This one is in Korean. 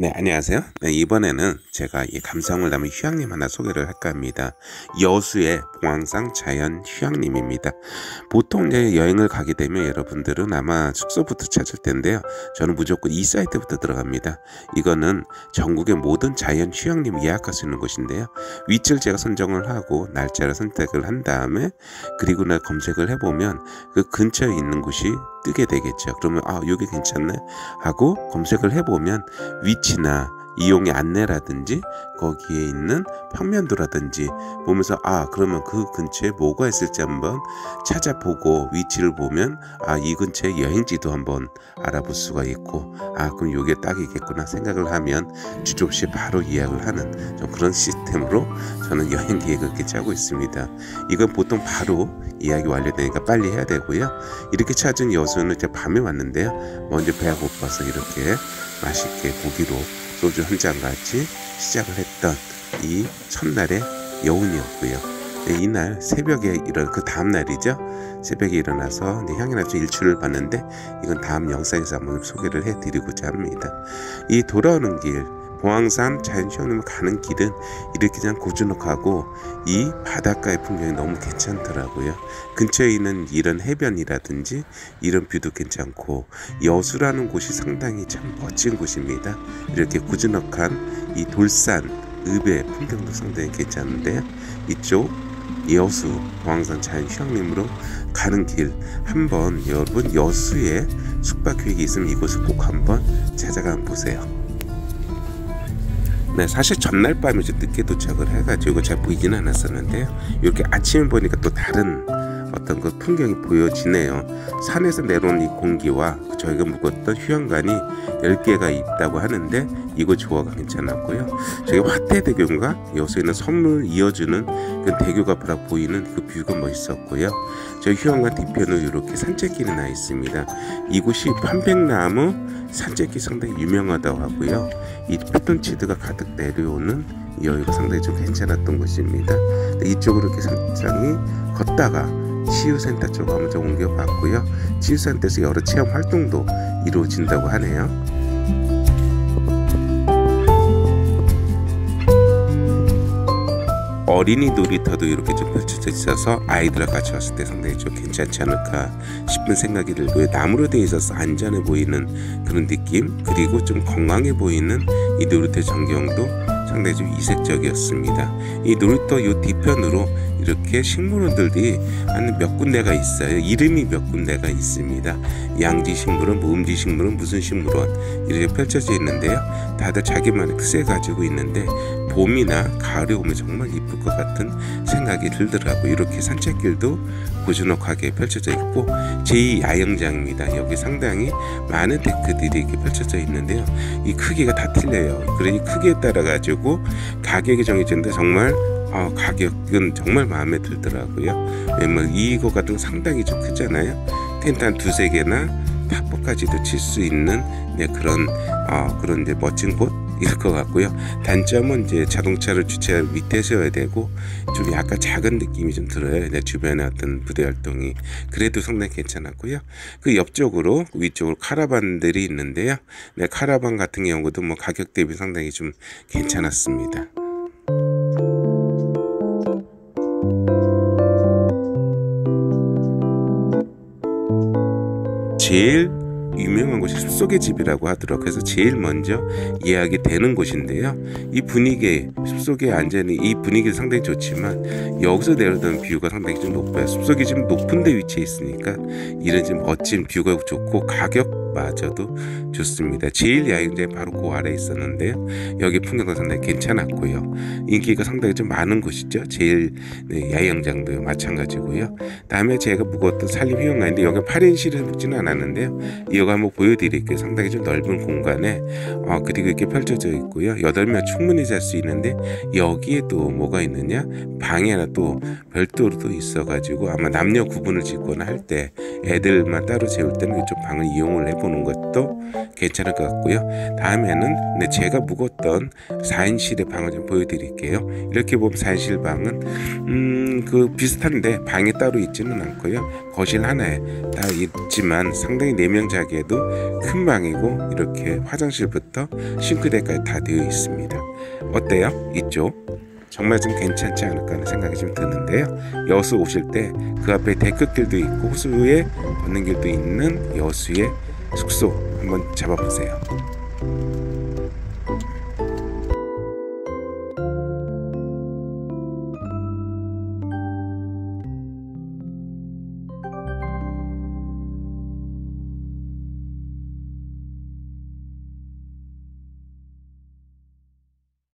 네, 안녕하세요. 네, 이번에는 제가 이 감성을 담은 휴양림 하나 소개를 할까 합니다. 여수의 봉황산 자연 휴양림입니다. 보통 이제 여행을 가게 되면 여러분들은 아마 숙소부터 찾을 텐데요. 저는 무조건 이 사이트부터 들어갑니다. 이거는 전국의 모든 자연 휴양림 예약할 수 있는 곳인데요. 위치를 제가 선정을 하고 날짜를 선택을 한 다음에 그리고 나 검색을 해보면 그 근처에 있는 곳이 뜨게 되겠죠. 그러면 아 여기 괜찮네 하고 검색을 해보면 위치나 이용의 안내라든지 거기에 있는 평면도라든지 보면서 아 그러면 그 근처에 뭐가 있을지 한번 찾아보고 위치를 보면 아 이 근처에 여행지도 한번 알아볼 수가 있고 아 그럼 요게 딱이겠구나 생각을 하면 없이 바로 예약을 하는 좀 그런 시스템으로 저는 여행 계획을 이렇게 짜고 있습니다. 이건 보통 바로 예약이 완료되니까 빨리 해야 되고요. 이렇게 찾은 여수는 이제 밤에 왔는데요. 먼저 배가 고파서 이렇게 맛있게 고기로 소주 한 잔 같이 시작을 했던 이 첫날의 여운이었고요. 네, 이날 새벽에 일어 그 다음 날이죠. 새벽에 일어나서 향연합주 일출을 봤는데 이건 다음 영상에서 한번 소개를 해드리고자 합니다. 이 돌아오는 길 봉황산 자연휴양림을 가는 길은 이렇게 그냥 고즈넉하고 이 바닷가의 풍경이 너무 괜찮더라고요. 근처에 있는 이런 해변이라든지 이런 뷰도 괜찮고 여수라는 곳이 상당히 참 멋진 곳입니다. 이렇게 고즈넉한 이 돌산 읍의 풍경도 상당히 괜찮은데요. 이쪽 여수 봉황산 자연휴양림으로 가는 길 한번 여러분 여수에 숙박 계획이 있으면 이곳을 꼭 한번 찾아가 보세요. 네, 사실 전날 밤에 좀 늦게 도착을 해가지고 잘 보이지는 않았었는데요. 이렇게 아침에 보니까 또 다른 어떤 그 풍경이 보여지네요. 산에서 내려온 이 공기와 저희가 묵었던 휴양관이 10개가 있다고 하는데 이거 조화가 괜찮았고요. 저기 화태대교인가 여수에 있는 섬을 이어주는 그 대교가 바라 보이는 그 뷰가 멋있었고요. 저희 휴양관 뒤편으로 이렇게 산책길이 나 있습니다. 이곳이 편백나무 산책길 상당히 유명하다고 하고요. 이 피톤치드가 가득 내려오는 여유가 상당히 좀 괜찮았던 곳입니다. 이쪽으로 이렇게 산장이 걷다가 치유센터 쪽으로 한번 좀 옮겨봤고요. 치유센터에서 여러 체험 활동도 이루어진다고 하네요. 어린이 놀이터도 이렇게 좀 펼쳐져 있어서 아이들과 같이 왔을 때 상당히 좀 괜찮지 않을까 싶은 생각이 들고요. 나무로 되어 있어서 안전해 보이는 그런 느낌 그리고 좀 건강해 보이는 이 놀이터 전경도 상당히 좀 이색적이었습니다. 이 놀이터 요 뒤편으로 이렇게 식물원들이 한 몇 군데가 있어요. 이름이 몇 군데가 있습니다. 양지 식물원, 무음지 식물원, 무슨 식물원 이렇게 펼쳐져 있는데요. 다들 자기만의 특색 가지고 있는데 봄이나 가을에 오면 정말 이쁠 것 같은 생각이 들더라고 이렇게 산책길도 고즈넉하게 펼쳐져 있고 제2 야영장입니다. 여기 상당히 많은 데크들이 이렇게 펼쳐져 있는데요. 이 크기가 다 틀려요. 그러니 크기에 따라 가지고 가격이 정해졌는데 정말 어, 가격은 정말 마음에 들더라고요. 왜냐면 이거 같은 상당히 좀 크잖아요. 텐트 한 두세 개나 탑보까지도 칠 수 있는 네, 그런 어, 그런 이제 멋진 곳 일 것 같고요. 단점은 이제 자동차를 주차 밑에 세워야 되고 좀 약간 작은 느낌이 좀 들어요. 내 주변에 어떤 부대 활동이 그래도 상당히 괜찮았고요. 그 옆쪽으로 위쪽으로 카라반들이 있는데요. 네, 카라반 같은 경우도 뭐 가격 대비 상당히 좀 괜찮았습니다. 제일 유명한 곳이 숲속의 집이라고 하더라고요. 그래서 제일 먼저 예약이 되는 곳인데요. 이 분위기, 숲속에 앉아있는 이 분위기도 상당히 좋지만 여기서 내려다는 뷰가 상당히 좀 높아요. 숲속이 좀 높은 데 위치해 있으니까 이런 좀 멋진 뷰가 좋고 가격마저도 좋습니다. 제일 야영장이 바로 그 아래에 있었는데요. 여기 풍경도 상당히 괜찮았고요. 인기가 상당히 좀 많은 곳이죠. 제일 네, 야영장도 마찬가지고요. 다음에 제가 묵었던 산림휴양가인데 여기 8인실을 묵지는 않았는데요. 이거 한번 보여드릴게요. 상당히 좀 넓은 공간에 어, 그리고 이렇게 펼쳐져 있고요. 8명 충분히 잘 수 있는데 여기에 또 뭐가 있느냐 방이 하나 또 별도로 또 있어가지고 아마 남녀 구분을 짓거나 할 때 애들만 따로 재울 때는 이쪽 방을 이용을 해보는 것도 괜찮을 것 같고요. 다음에는 네, 제가 묵었던 4인실의 방을 좀 보여드릴게요. 이렇게 보면 4인실 방은 음, 그 비슷한데 방이 따로 있지는 않고요. 거실 하나에 다 있지만 상당히 4명 자기 가기에도 큰 방이고 이렇게 화장실부터 싱크대까지 다 되어 있습니다. 어때요? 이쪽? 정말 좀 괜찮지 않을까 하는 생각이 좀 드는데요. 여수 오실 때 그 앞에 데크길도 있고 호수에 걷는 길도 있는 여수의 숙소 한번 잡아보세요.